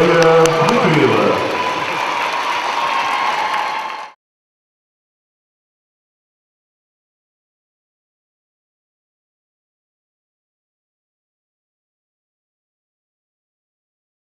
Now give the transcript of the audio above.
Yeah.